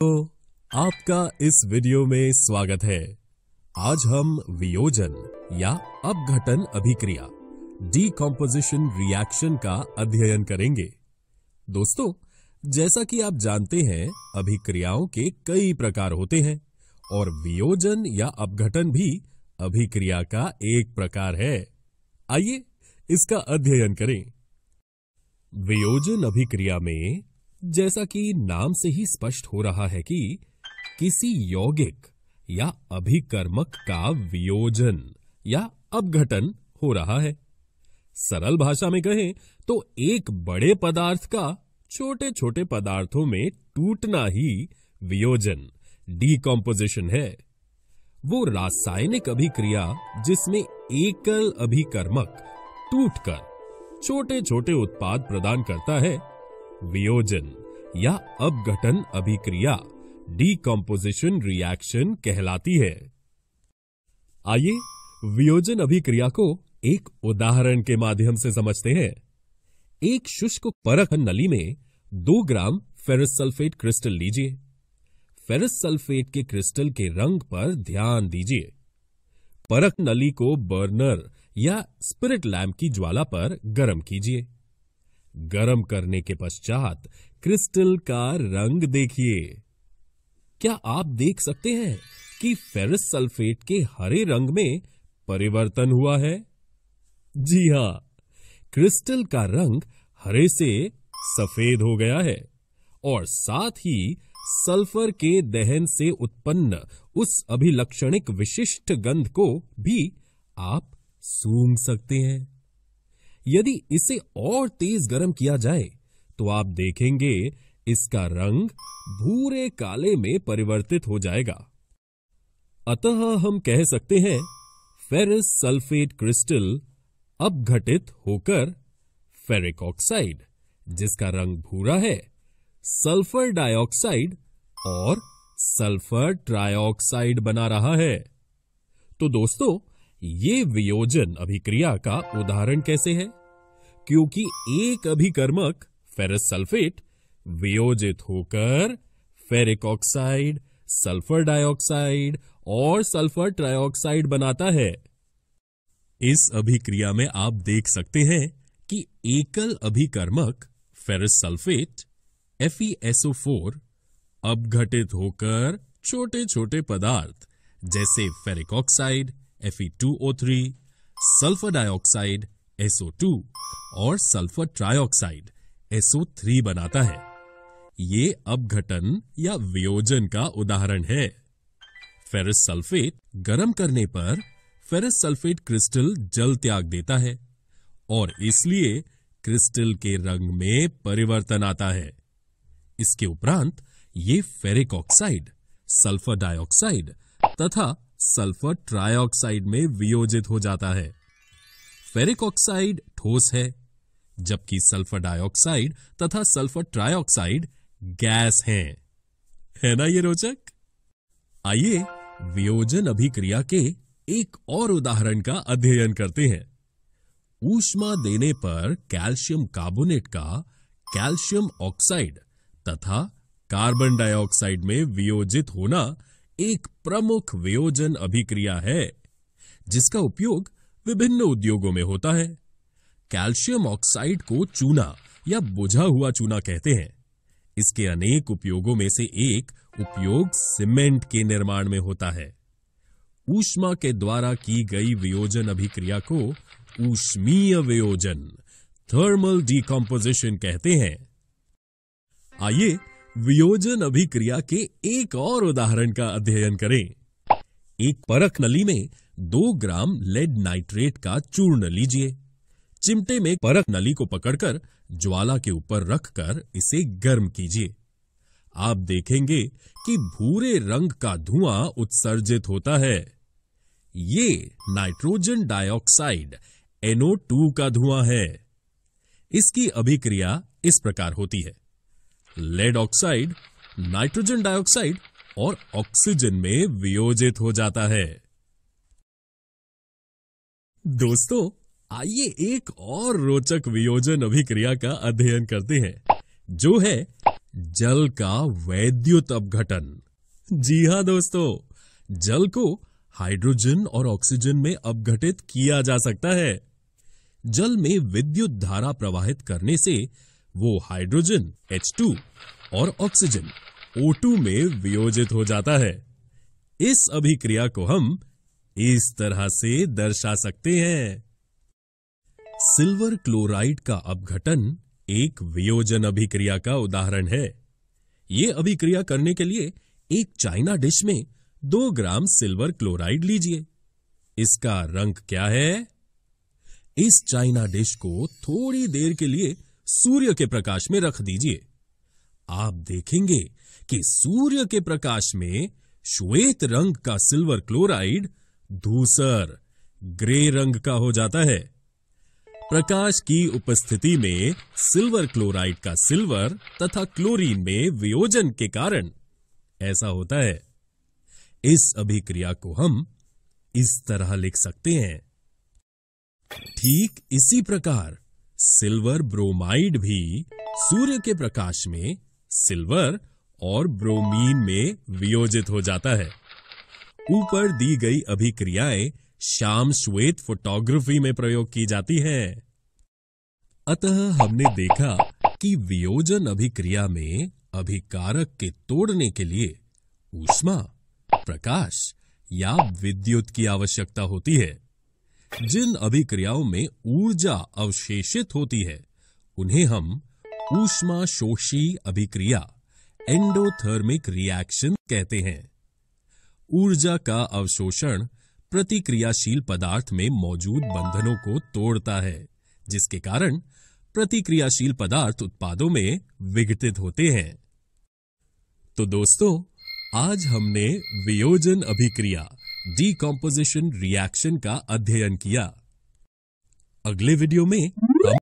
तो आपका इस वीडियो में स्वागत है। आज हम वियोजन या अपघटन अभिक्रिया डीकॉम्पोजिशन रिएक्शन का अध्ययन करेंगे। दोस्तों, जैसा कि आप जानते हैं, अभिक्रियाओं के कई प्रकार होते हैं और वियोजन या अपघटन भी अभिक्रिया का एक प्रकार है। आइए इसका अध्ययन करें। वियोजन अभिक्रिया में जैसा कि नाम से ही स्पष्ट हो रहा है कि किसी यौगिक या अभिकर्मक का वियोजन या अपघटन हो रहा है। सरल भाषा में कहें तो एक बड़े पदार्थ का छोटे छोटे पदार्थों में टूटना ही वियोजन डीकॉम्पोजिशन है। वो रासायनिक अभिक्रिया जिसमें एकल अभिकर्मक टूटकर छोटे छोटे उत्पाद प्रदान करता है वियोजन या अपघटन अभिक्रिया डीकॉम्पोजिशन रिएक्शन कहलाती है। आइए वियोजन अभिक्रिया को एक उदाहरण के माध्यम से समझते हैं। एक शुष्क परख नली में दो ग्राम फेरस सल्फेट क्रिस्टल लीजिए। फेरस सल्फेट के क्रिस्टल के रंग पर ध्यान दीजिए। परख नली को बर्नर या स्पिरिट लैम्प की ज्वाला पर गर्म कीजिए। गर्म करने के पश्चात क्रिस्टल का रंग देखिए। क्या आप देख सकते हैं कि फेरस सल्फेट के हरे रंग में परिवर्तन हुआ है? जी हाँ, क्रिस्टल का रंग हरे से सफ़ेद हो गया है और साथ ही सल्फ़र के दहन से उत्पन्न उस अभिलक्षणिक विशिष्ट गंध को भी आप सूंघ सकते हैं। यदि इसे और तेज गर्म किया जाए तो आप देखेंगे इसका रंग भूरे काले में परिवर्तित हो जाएगा। अतः हम कह सकते हैं फेरस सल्फेट क्रिस्टल अपघटित होकर फेरिक ऑक्साइड जिसका रंग भूरा है सल्फ़र डाइऑक्साइड और सल्फ़र ट्राइऑक्साइड बना रहा है। तो दोस्तों ये वियोजन अभिक्रिया का उदाहरण कैसे है? क्योंकि एक अभिकर्मक फेरस सल्फेट वियोजित होकर फेरिक ऑक्साइड सल्फ़र डाइऑक्साइड और सल्फ़र ट्राइऑक्साइड बनाता है। इस अभिक्रिया में आप देख सकते हैं कि एकल अभिकर्मक फेरस सल्फेट FeSO4 अपघटित होकर छोटे छोटे पदार्थ जैसे ferric oxide Fe2O3, sulphur dioxide SO2 और सल्फ़र ट्राइऑक्साइड SO3 बनाता है। ये अपघटन या वियोजन का उदाहरण है। फेरस सल्फेट गर्म करने पर फेरस सल्फेट क्रिस्टल जल त्याग देता है और इसलिए क्रिस्टल के रंग में परिवर्तन आता है। इसके उपरांत ये फेरिक ऑक्साइड सल्फ़र डाइऑक्साइड तथा सल्फ़र ट्राइऑक्साइड में वियोजित हो जाता है। फेरिक ऑक्साइड ठोस है, जबकि सल्फ़र डाइऑक्साइड तथा सल्फ़र ट्राइऑक्साइड गैस हैं। है ना ये रोचक? आइए वियोजन अभिक्रिया के एक और उदाहरण का अध्ययन करते हैं। ऊष्मा देने पर कैल्शियम कार्बोनेट का कैल्शियम ऑक्साइड तथा कार्बन डाइऑक्साइड में वियोजित होना एक प्रमुख वियोजन अभिक्रिया है, जिसका उपयोग विभिन्न उद्योगों में होता है। कैल्शियम ऑक्साइड को चूना या बुझा हुआ चूना कहते हैं। इसके अनेक उपयोगों में से एक उपयोग सीमेंट के निर्माण में होता है। ऊष्मा के द्वारा की गई वियोजन अभिक्रिया को ऊष्मीय वियोजन, थर्मल डिकम्पोजिशन कहते हैं। आइए वियोजन अभिक्रिया के एक और उदाहरण का अध्ययन करें। एक परख नली में दो ग्राम लेड नाइट्रेट का चूर्ण लीजिए। चिमटे में परख नली को पकड़कर ज्वाला के ऊपर रखकर इसे गर्म कीजिए। आप देखेंगे कि भूरे रंग का धुआँ उत्सर्जित होता है। ये नाइट्रोजन डाइऑक्साइड NO2 का धुआँ है। इसकी अभिक्रिया इस प्रकार होती है। लेड ऑक्साइड नाइट्रोजन डाइऑक्साइड और ऑक्सीजन में वियोजित हो जाता है। दोस्तों, आइए एक और रोचक वियोजन अभिक्रिया का अध्ययन करते हैं, जो है जल का वैद्युत अपघटन। जी हाँ दोस्तों, जल को हाइड्रोजन और ऑक्सीजन में अपघटित किया जा सकता है। जल में विद्युत धारा प्रवाहित करने से वो हाइड्रोजन H2 और ऑक्सीजन O2 में वियोजित हो जाता है। इस अभिक्रिया को हम इस तरह से दर्शा सकते हैं। सिल्वर क्लोराइड का अपघटन एक वियोजन अभिक्रिया का उदाहरण है। यह अभिक्रिया करने के लिए एक चाइना डिश में दो ग्राम सिल्वर क्लोराइड लीजिए। इसका रंग क्या है? इस चाइना डिश को थोड़ी देर के लिए सूर्य के प्रकाश में रख दीजिए। आप देखेंगे कि सूर्य के प्रकाश में श्वेत रंग का सिल्वर क्लोराइड धूसर, ग्रे रंग का हो जाता है। प्रकाश की उपस्थिति में सिल्वर क्लोराइड का सिल्वर तथा क्लोरीन में वियोजन के कारण ऐसा होता है। इस अभिक्रिया को हम इस तरह लिख सकते हैं। ठीक इसी प्रकार सिल्वर ब्रोमाइड भी सूर्य के प्रकाश में सिल्वर और ब्रोमीन में वियोजित हो जाता है। ऊपर दी गई अभिक्रियाएँ श्याम श्वेत फोटोग्राफी में प्रयोग की जाती हैं। अतः हमने देखा कि वियोजन अभिक्रिया में अभिकारक के तोड़ने के लिए ऊष्मा, प्रकाश या विद्युत की आवश्यकता होती है। जिन अभिक्रियाओं में ऊर्जा अवशेषित होती है, उन्हें हम ऊष्मा शोषी अभिक्रिया एंडोथर्मिक रिएक्शन कहते हैं। ऊर्जा का अवशोषण प्रतिक्रियाशील पदार्थ में मौजूद बंधनों को तोड़ता है, जिसके कारण प्रतिक्रियाशील पदार्थ उत्पादों में विघटित होते हैं। तो दोस्तों, आज हमने वियोजन अभिक्रिया डीकॉम्पोजिशन रिएक्शन का अध्ययन किया। अगले वीडियो में